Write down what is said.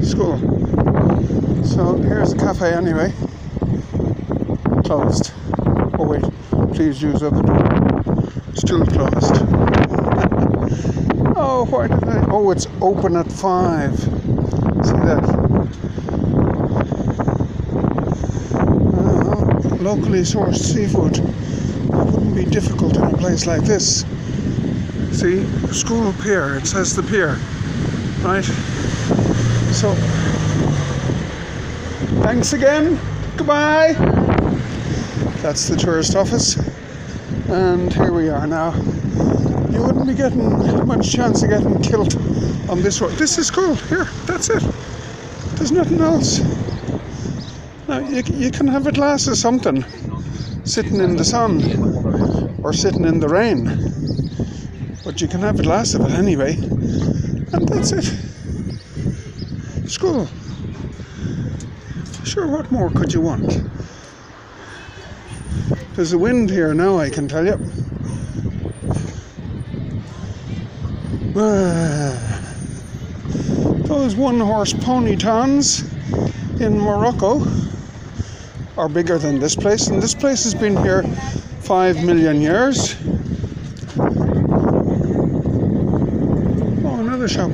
Schull. So here's the cafe anyway. Closed. Oh wait, please use other door. Still closed. oh, why did I? Oh, it's open at five. See that? Uh, locally sourced seafood. Wouldn't be difficult in a place like this. See, Schull pier. It says the pier, right? So, thanks again. Goodbye. That's the tourist office, and here we are now. You wouldn't be getting much chance of getting killed on this road. This is cool. Here, that's it. There's nothing else. Now you, you can have a glass of something sitting in the sun or sitting in the rain, but you can have a glass of it anyway, and that's it. Schull. Sure, what more could you want? There's a wind here now, I can tell you. Ah. Those one horse pony towns in Morocco are bigger than this place, and this place has been here five million years. Oh, another shop.